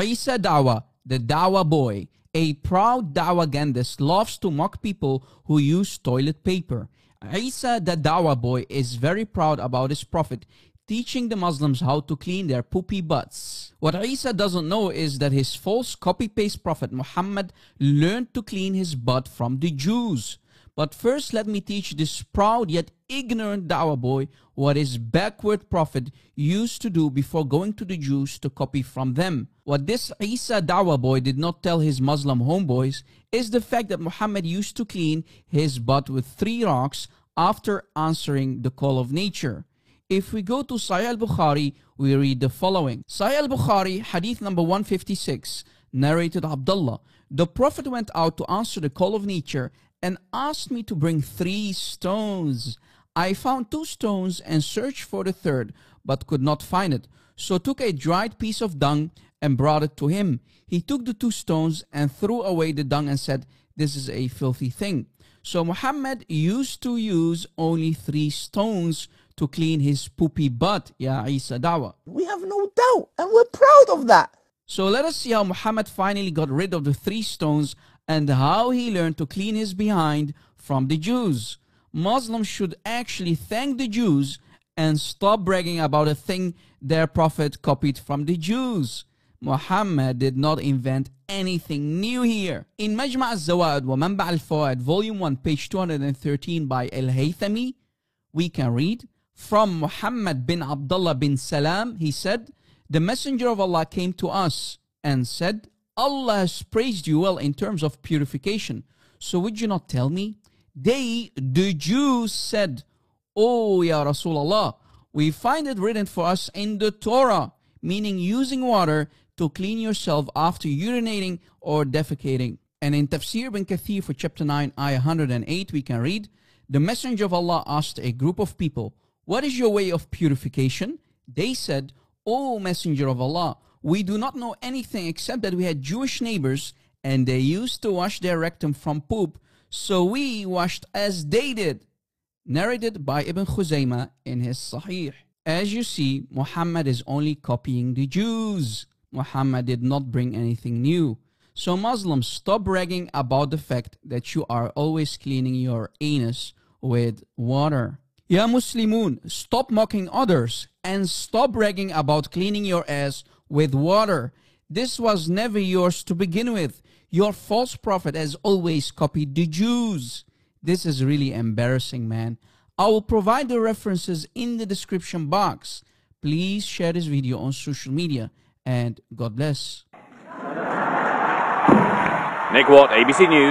Isa Dawah, the Dawa boy, a proud Dawa Gandhis, loves to mock people who use toilet paper. Isa, the Dawa boy, is very proud about his prophet teaching the Muslims how to clean their poopy butts. What Isa doesn't know is that his false copy-paste prophet Muhammad learned to clean his butt from the Jews. But first, let me teach this proud yet ignorant dawa boy what his backward prophet used to do before going to the Jews to copy from them. What this Isa dawa boy did not tell his Muslim homeboys is the fact that Muhammad used to clean his butt with three rocks after answering the call of nature. If we go to Sahih al-Bukhari, we read the following. Sahih al-Bukhari, hadith number 156, narrated Abdullah. The Prophet went out to answer the call of nature and asked me to bring three stones. I found two stones and searched for the third, but could not find it. So took a dried piece of dung and brought it to him. He took the two stones and threw away the dung and said, This is a filthy thing. So Muhammad used to use only three stones to clean his poopy butt, Ya Isa Dawah. We have no doubt, and we're proud of that. So let us see how Muhammad finally got rid of the three stones and how he learned to clean his behind from the Jews. Muslims should actually thank the Jews and stop bragging about a thing their prophet copied from the Jews. Muhammad did not invent anything new here. In Majma' al-Zawaid wa Manba' al-Fawaid, volume 1, page 213 by Al-Haythami, we can read, from Muhammad bin Abdullah bin Salam, he said, the messenger of Allah came to us and said, Allah has praised you well in terms of purification. So would you not tell me? They, the Jews, said, Oh, Ya Rasulullah, we find it written for us in the Torah, meaning using water to clean yourself after urinating or defecating. And in Tafsir bin Kathir for chapter 9, ayah 108, we can read, The Messenger of Allah asked a group of people, What is your way of purification? They said, O Messenger of Allah, we do not know anything except that we had Jewish neighbors and they used to wash their rectum from poop, so we washed as they did. Narrated by Ibn Khuzaymah in his Sahih. As you see, Muhammad is only copying the Jews. Muhammad did not bring anything new. So Muslims, stop bragging about the fact that you are always cleaning your anus with water. Ya Muslimun, stop mocking others and stop bragging about cleaning your ass with water. This was never yours to begin with. Your false prophet has always copied the Jews. This is really embarrassing, man. I will provide the references in the description box. Please share this video on social media and God bless. Nick Watt, ABC News.